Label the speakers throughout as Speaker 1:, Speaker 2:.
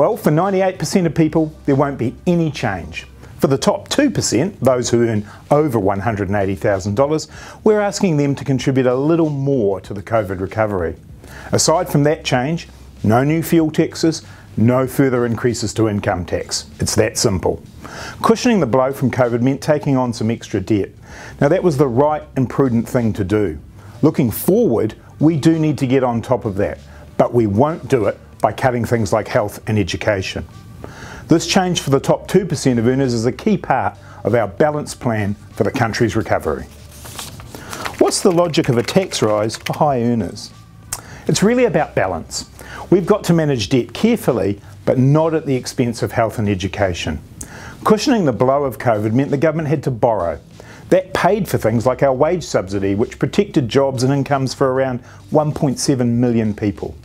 Speaker 1: Well, for 98% of people, there won't be any change. For the top 2%, those who earn over $180,000, we're asking them to contribute a little more to the COVID recovery. Aside from that change, no new fuel taxes, no further increases to income tax. It's that simple. Cushioning the blow from COVID meant taking on some extra debt. Now that was the right and prudent thing to do. Looking forward, we do need to get on top of that, but we won't do it by cutting things like health and education. This change for the top 2% of earners is a key part of our balanced plan for the country's recovery. What's the logic of a tax rise for high earners? It's really about balance. We've got to manage debt carefully, but not at the expense of health and education. Cushioning the blow of COVID meant the government had to borrow. That paid for things like our wage subsidy, which protected jobs and incomes for around 1.7 million people.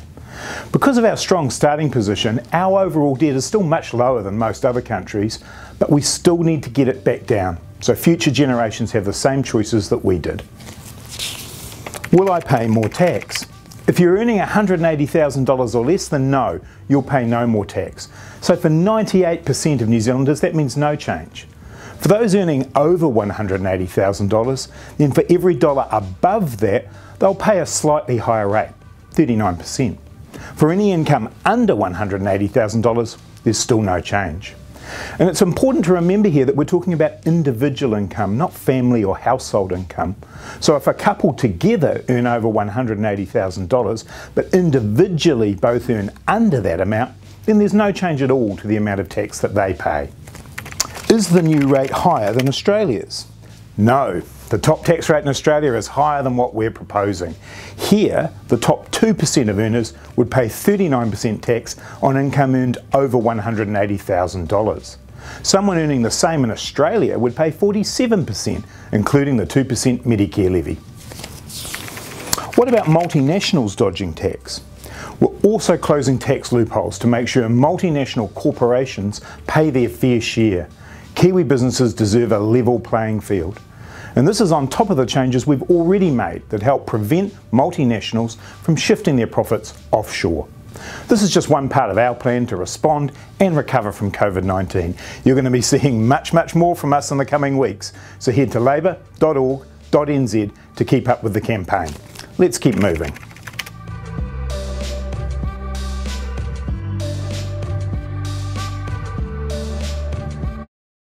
Speaker 1: Because of our strong starting position, our overall debt is still much lower than most other countries, but we still need to get it back down so future generations have the same choices that we did. Will I pay more tax? If you're earning $180,000 or less, then no, you'll pay no more tax. So for 98% of New Zealanders, that means no change. For those earning over $180,000, then for every dollar above that, they'll pay a slightly higher rate, 39%. For any income under $180,000, there's still no change. And it's important to remember here that we're talking about individual income, not family or household income. So if a couple together earn over $180,000, but individually both earn under that amount, then there's no change at all to the amount of tax that they pay. Is the new rate higher than Australia's? No, the top tax rate in Australia is higher than what we're proposing. Here, the top 2% of earners would pay 39% tax on income earned over $180,000. Someone earning the same in Australia would pay 47%, including the 2% Medicare levy. What about multinationals dodging tax? We're also closing tax loopholes to make sure multinational corporations pay their fair share. Kiwi businesses deserve a level playing field. And this is on top of the changes we've already made that help prevent multinationals from shifting their profits offshore. This is just one part of our plan to respond and recover from COVID-19. You're going to be seeing much, much more from us in the coming weeks. So head to labour.org.nz to keep up with the campaign. Let's keep moving.